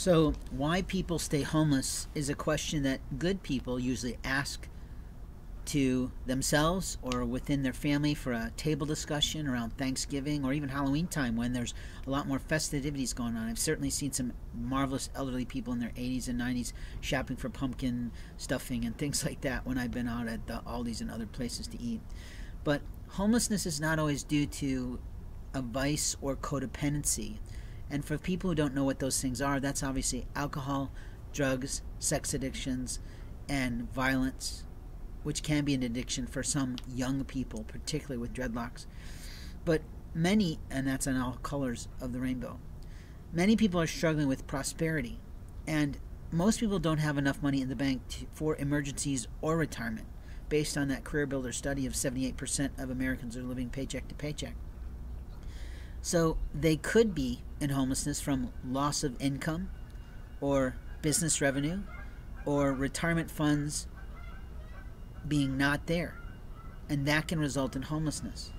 So, why people stay homeless is a question that good people usually ask to themselves or within their family for a table discussion around Thanksgiving or even Halloween time when there's a lot more festivities going on. I've certainly seen some marvelous elderly people in their 80s and 90s shopping for pumpkin stuffing and things like that when I've been out at the Aldi's and other places to eat. But homelessness is not always due to a vice or codependency. And for people who don't know what those things are, that's obviously alcohol, drugs, sex addictions, and violence, which can be an addiction for some young people, particularly with dreadlocks. But many, and that's in all colors of the rainbow, many people are struggling with prosperity. And most people don't have enough money in the bank to, for emergencies or retirement, based on that Career Builder study of 78% of Americans are living paycheck to paycheck. So they could be in homelessness from loss of income or business revenue or retirement funds being not there. And that can result in homelessness.